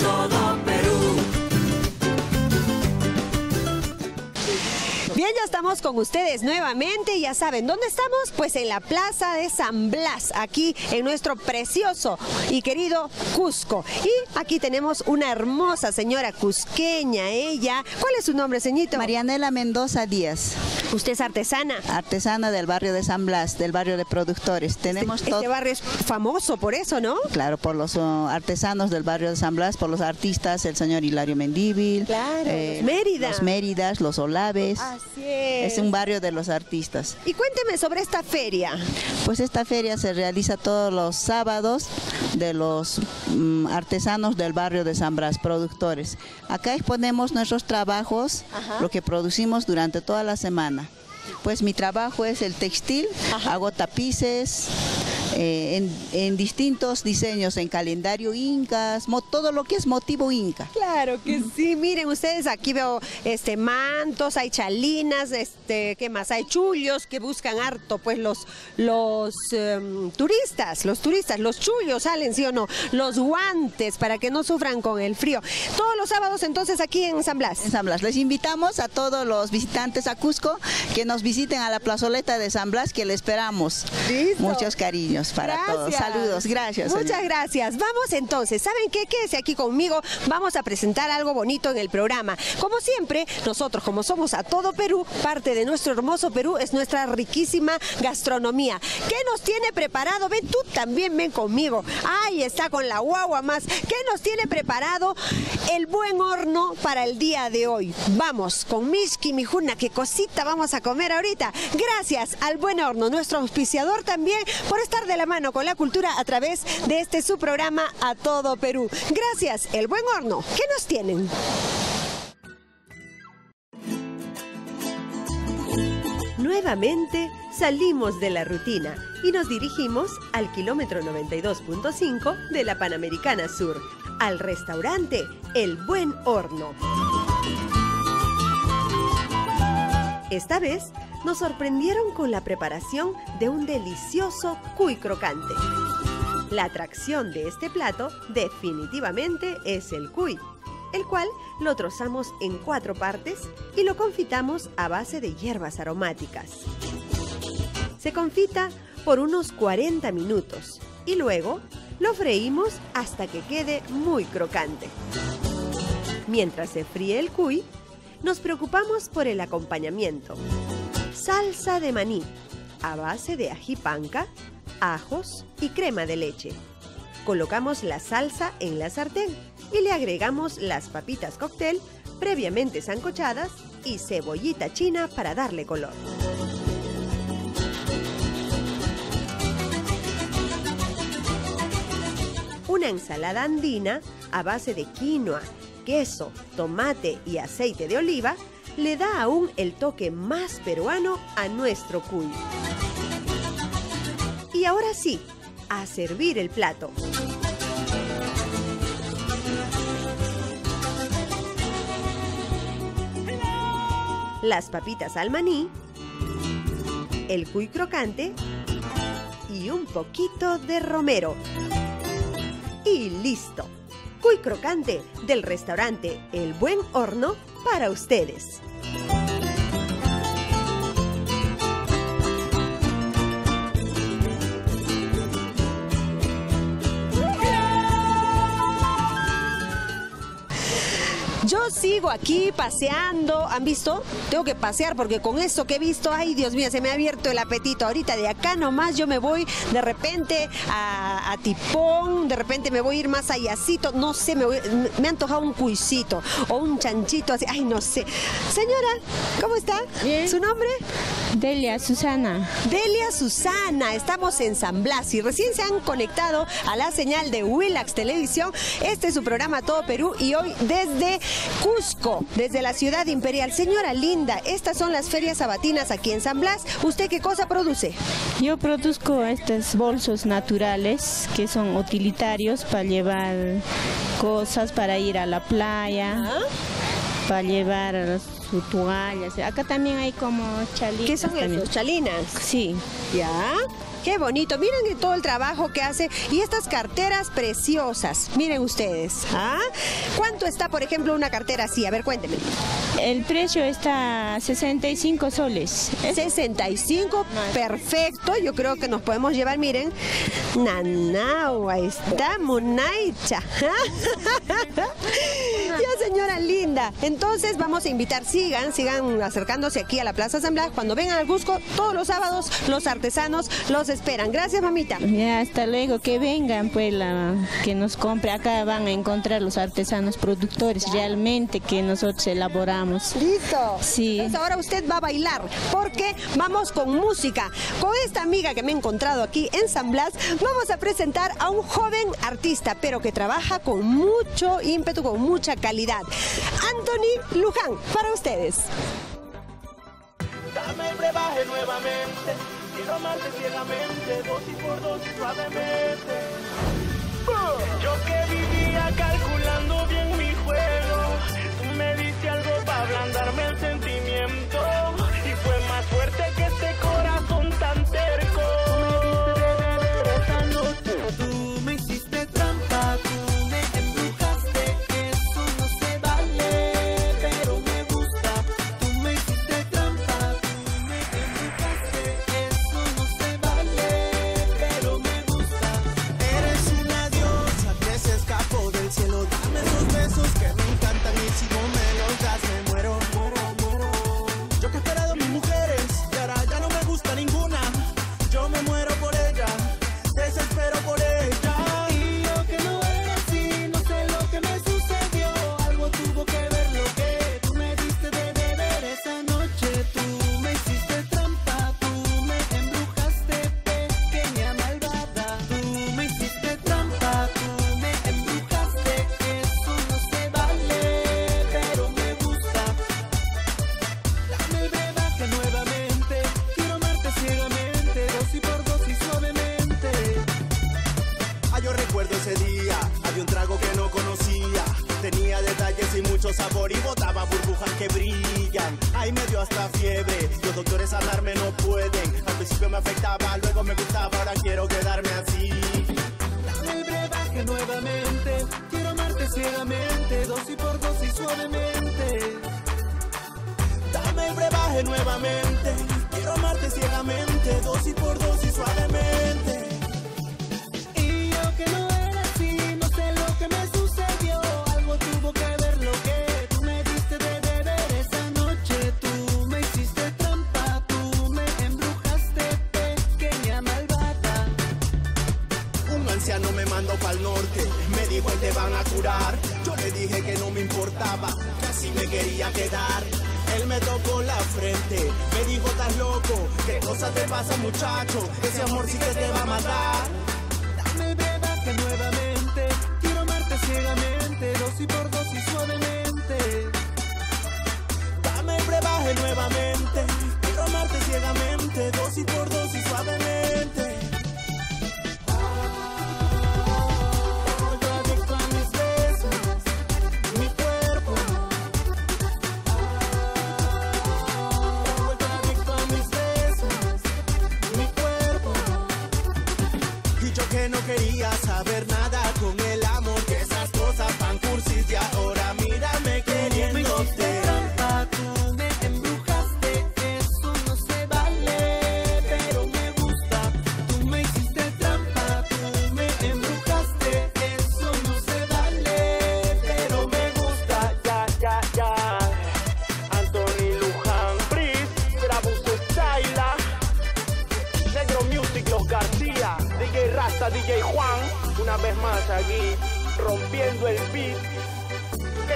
todo Perú. Bien, ya estamos con ustedes nuevamente. Ya saben, ¿dónde estamos? Pues en la Plaza de San Blas, aquí en nuestro precioso y querido Cusco. Y aquí tenemos una hermosa señora cusqueña, ella. ¿Cuál es su nombre, señito? Marianela Mendoza Díaz, Usted es artesana. artesana del barrio de San Blas, del barrio de productores. Tenemos Este todo, barrio es famoso por eso, ¿no? claro, por los oh, artesanos del barrio de San Blas, por los artistas, el señor Hilario Mendíbil, Claro, los Mérida. los Méridas, los Olaves. Así es. Es un barrio de los artistas. Y cuénteme sobre esta feria. Pues esta feria se realiza todos los sábados de los mm, artesanos del barrio de San Blas, productores. Acá exponemos nuestros trabajos, Ajá. lo que producimos durante toda la semana. Pues mi trabajo es el textil, Ajá. hago tapices eh, en, en distintos diseños, en calendario incas, mo- todo lo que es motivo inca. Claro que sí, miren ustedes, aquí veo este mantos, hay chalinas, este, ¿qué más? Hay chullos que buscan harto, pues los los em, turistas, los turistas, los chullos salen, ¿sí o no? Los guantes para que no sufran con el frío. Todos los sábados entonces aquí en San Blas. en San Blas. Les invitamos a todos los visitantes a Cusco que nos visiten a la plazoleta de San Blas, que le esperamos. Listo. Muchos cariños para todos. Saludos, gracias. Muchas gracias. Vamos entonces, ¿saben qué? Quédese aquí conmigo. Vamos a presentar algo bonito en el programa. Como siempre, nosotros, como somos a todo Perú, parte de nuestro hermoso Perú es nuestra riquísima gastronomía. ¿Qué nos tiene preparado? Ven, tú también ven conmigo. Ahí está con la guagua más. ¿Qué nos tiene preparado el buen horno para el día de hoy? Vamos con Mishki Mijuna, qué cosita vamos a comer ahorita. Gracias al buen horno, nuestro auspiciador también, por estar de la mano con la cultura a través de este su programa A Todo Perú. Gracias, el buen horno. ¿Qué nos tienen? Nuevamente salimos de la rutina y nos dirigimos al kilómetro 92.5 de la Panamericana Sur, al restaurante El Buen Horno. Esta vez nos sorprendieron con la preparación de un delicioso cuy crocante. La atracción de este plato definitivamente es el cuy, el cual lo trozamos en cuatro partes y lo confitamos a base de hierbas aromáticas. Se confita por unos 40 minutos y luego lo freímos hasta que quede muy crocante. Mientras se fríe el cuy, nos preocupamos por el acompañamiento. Salsa de maní a base de ají panca, ajos y crema de leche. Colocamos la salsa en la sartén y le agregamos las papitas cóctel previamente sancochadas y cebollita china para darle color. Una ensalada andina a base de quinoa, queso, tomate y aceite de oliva le da aún el toque más peruano a nuestro cuy. Y ahora sí, a servir el plato. Las papitas al maní, el cuy crocante y un poquito de romero. Y listo. Cuy crocante del restaurante El Buen Horno para ustedes. Sigo aquí paseando. ¿Han visto? Tengo que pasear porque con eso que he visto, ay Dios mío, se me ha abierto el apetito. Ahorita de acá nomás yo me voy de repente a, a Tipón, de repente me voy a ir más allácito, no sé, me, voy- me ha antojado un cuisito o un chanchito así, ay no sé. Señora, ¿cómo está? Bien. ¿Su nombre? Delia, Susana. Delia Susana, estamos en San Blas y recién se han conectado a la señal de Willax Televisión. Este es su programa Todo Perú y hoy desde Cusco, desde la ciudad imperial. Señora linda, estas son las ferias sabatinas aquí en San Blas. ¿Usted qué cosa produce? Yo produzco estos bolsos naturales que son utilitarios para llevar cosas para ir a la playa, para llevar su toalla. Acá también hay como chalinas. ¿Qué son esos? ¿Chalinas? Sí. ¿Ya? Qué bonito, miren todo el trabajo que hace y estas carteras preciosas, miren ustedes. ¿ah? ¿Cuánto está, por ejemplo, una cartera así? A ver, cuéntenme. El precio está 65 soles. 65, perfecto. Yo creo que nos podemos llevar, miren. Nanau, ahí está, Munaicha. ya, señora linda. Entonces vamos a invitar, sigan, sigan acercándose aquí a la Plaza San Blas. Cuando vengan al Cusco, todos los sábados, los artesanos los esperan. Gracias, mamita. Ya, hasta luego. Que vengan, pues, la, que nos compre. Acá van a encontrar los artesanos productores realmente que nosotros elaboramos. Listo. Sí. Entonces ahora usted va a bailar porque vamos con música. Con esta amiga que me he encontrado aquí en San Blas, vamos a presentar a un joven artista, pero que trabaja con mucho ímpetu, con mucha calidad. Anthony Luján, para ustedes. Dame el brebaje nuevamente quiero amarte ciegamente, dosis por dosis suavemente. Yo que vivía que me encantan y si no me yo recuerdo ese día, había un trago que no conocía, tenía detalles y mucho sabor y botaba burbujas que brillan. Ahí me dio hasta fiebre, los doctores hablarme no pueden, al principio me afectaba, luego me gustaba, ahora quiero quedarme así. Dame el brebaje nuevamente, quiero amarte ciegamente, dosis por dosis suavemente. Dame el brebaje nuevamente. Quiero amarte ciegamente, dosis por dosis suavemente. Anciano me mandó para el norte, me dijo que te van a curar. Yo le dije que no me importaba, que así me quería quedar. Él me tocó la frente, me dijo estás loco, qué cosa te pasa muchacho, ese amor sí que te va a matar. Dame el brebaje nuevamente, quiero amarte ciegamente,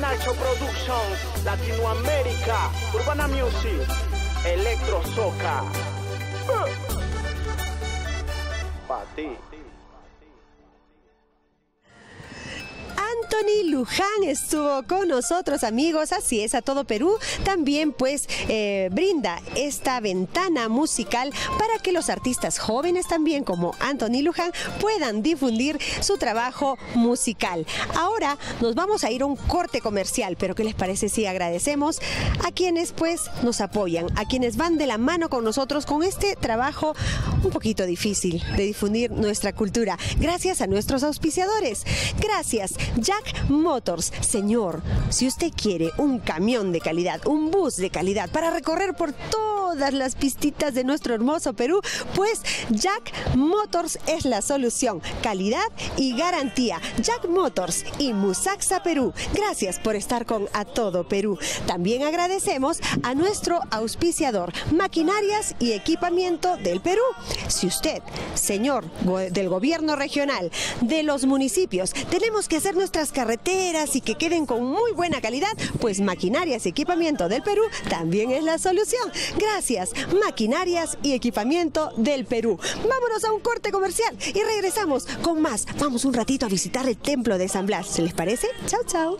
Nacho Productions, Latinoamérica, Urbana Music, Electro Soca. Anthony Luján estuvo con nosotros, amigos. Así es, a todo Perú. También, pues, eh, brinda esta ventana musical para que los artistas jóvenes también, como Anthony Luján, puedan difundir su trabajo musical. Ahora nos vamos a ir a un corte comercial, pero ¿qué les parece si agradecemos a quienes, pues, nos apoyan, a quienes van de la mano con nosotros con este trabajo un poquito difícil de difundir nuestra cultura? Gracias a nuestros auspiciadores. Gracias, Motors. Señor, si usted quiere un camión de calidad, un bus de calidad para recorrer por todas las pistitas de nuestro hermoso Perú, pues Jack Motors es la solución. Calidad y garantía. Jack Motors y Musaxa Perú. Gracias por estar con A Todo Perú. También agradecemos a nuestro auspiciador, Maquinarias y Equipamiento del Perú. Si usted, señor del gobierno regional, de los municipios, tenemos que hacer nuestras carreteras y que queden con muy buena calidad, pues Maquinarias y Equipamiento del Perú también es la solución. Gracias, Maquinarias y Equipamiento del Perú. Vámonos a un corte comercial y regresamos con más. Vamos un ratito a visitar el templo de San Blas. ¿Se les parece? Chao, chao.